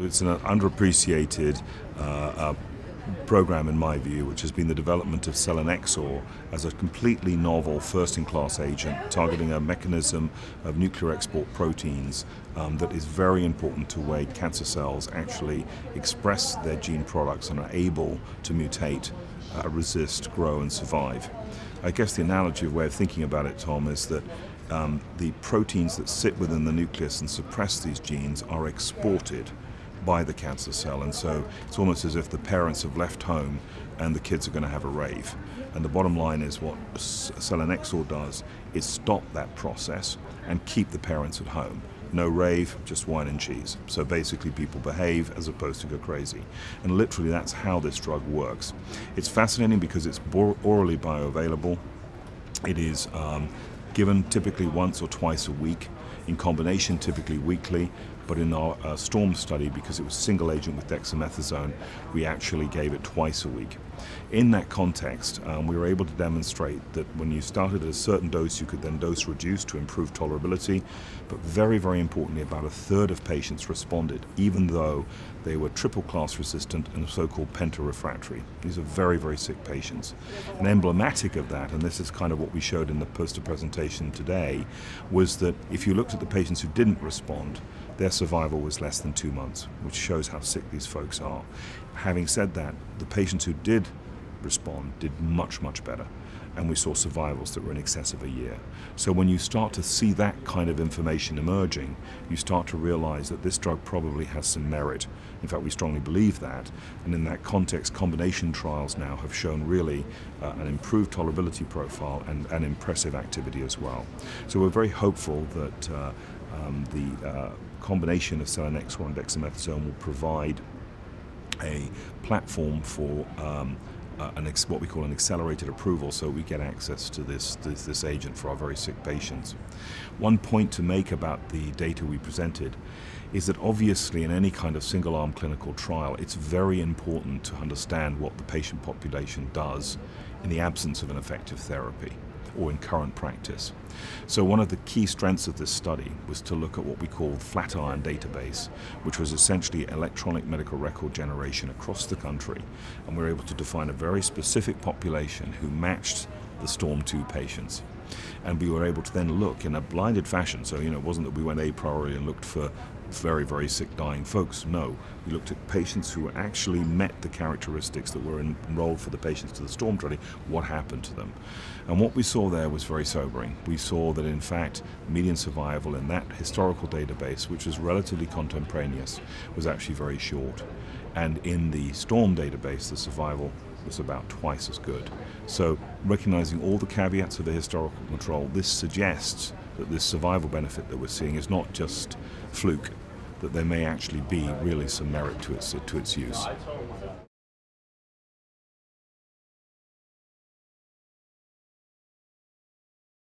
It's an underappreciated uh, uh, program, in my view, which has been the development of selinexor as a completely novel, first-in-class agent targeting a mechanism of nuclear export proteins um, that is very important to way cancer cells actually express their gene products and are able to mutate, uh, resist, grow, and survive. I guess the analogy of way of thinking about it, Tom, is that um, the proteins that sit within the nucleus and suppress these genes are exported by the cancer cell. And so it's almost as if the parents have left home and the kids are going to have a rave. And the bottom line is what selinexor does is stop that process and keep the parents at home. No rave, just wine and cheese. So basically, people behave as opposed to go crazy. And literally, that's how this drug works. It's fascinating because it's orally bioavailable. It is um, given typically once or twice a week, in combination typically weekly, but in our uh, STORM study, because it was single agent with dexamethasone, we actually gave it twice a week. In that context, um, we were able to demonstrate that when you started at a certain dose, you could then dose reduce to improve tolerability, but very, very importantly, about a third of patients responded, even though they were triple class resistant and so-called penta-refractory. These are very, very sick patients. And emblematic of that, and this is kind of what we showed in the poster presentation today, was that if you looked at the patients who didn't respond, their survival was less than two months, which shows how sick these folks are. Having said that, the patients who did respond did much, much better. And we saw survivals that were in excess of a year. So when you start to see that kind of information emerging, you start to realize that this drug probably has some merit. In fact, we strongly believe that. And in that context, combination trials now have shown really uh, an improved tolerability profile and an impressive activity as well. So we're very hopeful that uh, um, the uh, combination of selinexor and dexamethasone will provide a platform for um, uh, an what we call an accelerated approval, so we get access to this, this, this agent for our very sick patients. One point to make about the data we presented is that obviously in any kind of single-arm clinical trial, it's very important to understand what the patient population does in the absence of an effective therapy or in current practice. So one of the key strengths of this study was to look at what we call the Flatiron database, which was essentially electronic medical record generation across the country. And we were able to define a very specific population who matched the STORM 2 patients. And we were able to then look in a blinded fashion, so you know, it wasn't that we went a priori and looked for very, very sick, dying folks. No, we looked at patients who actually met the characteristics that were enrolled for the patients to the STORM study. What happened to them? And what we saw there was very sobering. We saw that, in fact, median survival in that historical database, which was relatively contemporaneous, was actually very short. And in the STORM database, the survival was about twice as good. So, recognizing all the caveats of the historical control, this suggests that this survival benefit that we're seeing is not just fluke, that there may actually be really some merit to its, to its use.